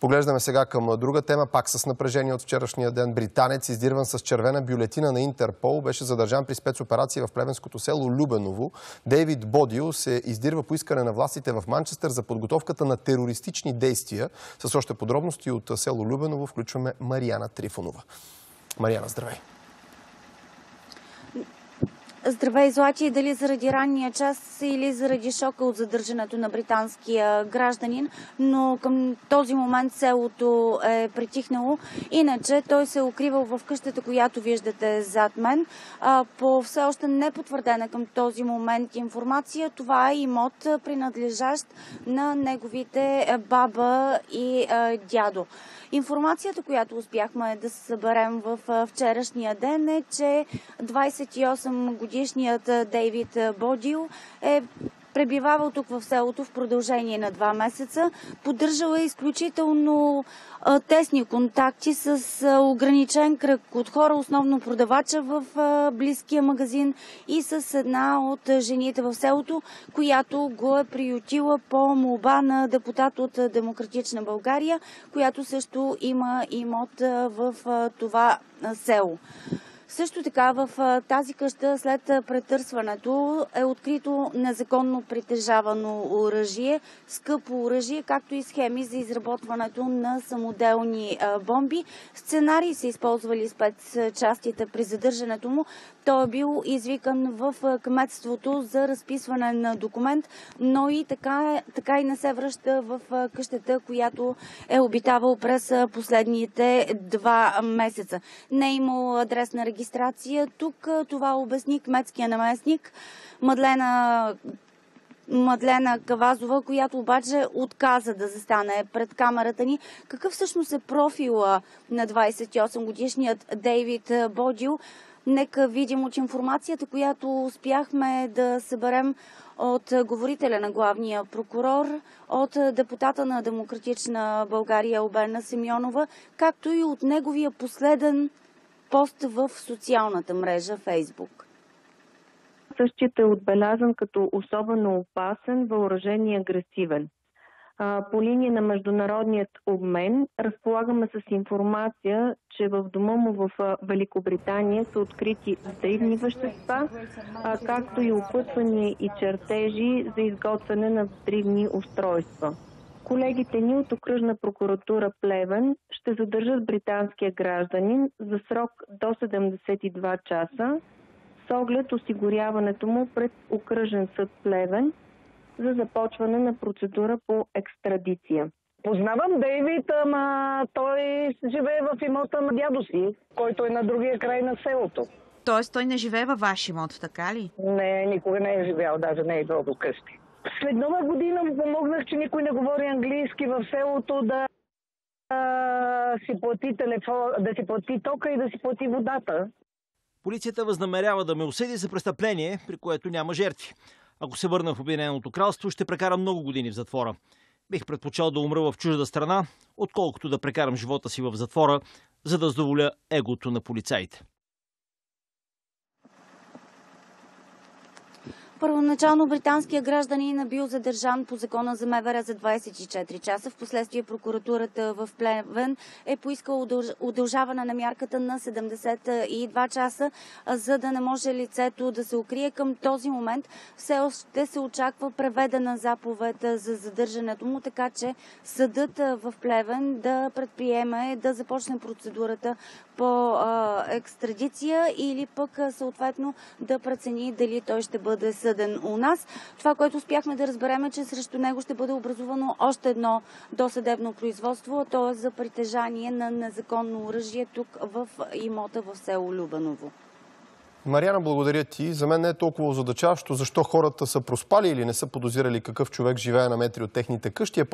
Поглеждаме сега към друга тема, пак с напрежение от вчерашния ден. Британец, издирван с червена бюлетина на Интерпол, беше задържан при спецоперация в плевенското село Любеново. Дейвид Бодио се издирва по искане на властите в Манчестър за подготовката на терористични действия. С още подробности от село Любеново включваме Марияна Трифонова. Марияна, здравей! Здравей, Злати! Дали заради ранния час или заради шока от задържането на британския гражданин, но към този момент селото е притихнало. Иначе той се е укривал в къщата, която виждате зад мен. По все още не потвърдена към този момент информация, това е имот принадлежащ на неговите баба и дядо. Информацията, която успяхме да съберем в вчерашния ден е, че 28 годишният Дейвид Бодил е пребивавал тук в селото в продължение на два месеца. Поддържал е изключително тесни контакти с ограничен кръг от хора, основно продавача в близкия магазин и с една от жените в селото, която го е приютила по молба на депутат от Демократична България, която също има имот в това село. Също така в тази къща след претърсването е открито незаконно притежавано оръжие, скъпо оръжие, както и схеми за изработването на самоделни бомби. Сценарии са използвали спецчастите при задържането му. Той е бил извикан в кметството за разписване на документ, но и така, така и не се връща в къщата, която е обитавал през последните два месеца. Не е имал адрес на регистрация. Тук това обясни кметския наместник Мадлена Мадлена Кавазова, която обаче отказа да застане пред камерата ни. Какъв всъщност е профила на 28 годишният Дейвид Бодил? Нека видим от информацията, която успяхме да съберем от говорителя на главния прокурор, от депутата на Демократична България Обена Семьонова, както и от неговия последен пост в социалната мрежа Фейсбук. Същият е отбелязан като особено опасен, въоръжен и агресивен по линия на международният обмен разполагаме с информация, че в дома му в Великобритания са открити взривни вещества, както и опътвания и чертежи за изготвяне на взривни устройства. Колегите ни от окръжна прокуратура Плевен ще задържат британския гражданин за срок до 72 часа с оглед осигуряването му пред окръжен съд Плевен – за започване на процедура по екстрадиция. Познавам Дейвид, ама той живее в имота на дядо си, който е на другия край на селото. Тоест той не живее във ваш имот, така ли? Не, никога не е живял, даже не е идвал до къщи. След нова година му помогнах, че никой не говори английски в селото да си плати телефон, да си плати тока и да си плати водата. Полицията възнамерява да ме осъди за престъпление, при което няма жертви. Ако се върна в Обединеното кралство, ще прекарам много години в затвора. Бих предпочел да умра в чужда страна, отколкото да прекарам живота си в затвора, за да задоволя егото на полицаите. Първоначално британския гражданин е бил задържан по закона за МВР за 24 часа. Впоследствие прокуратурата в Плевен е поискала удължаване на мярката на 72 часа, за да не може лицето да се укрие. Към този момент все още се очаква преведена заповед за задържането му, така че съдът в Плевен да предприеме да започне процедурата по екстрадиция или пък съответно да прецени дали той ще бъде съд осъден у нас. Това, което успяхме да разберем е, че срещу него ще бъде образувано още едно досъдебно производство, т.е. за притежание на незаконно оръжие тук в имота в село Любаново. Мариана, благодаря ти. За мен не е толкова задачаващо защо хората са проспали или не са подозирали какъв човек живее на метри от техните къщи, е